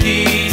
Peace.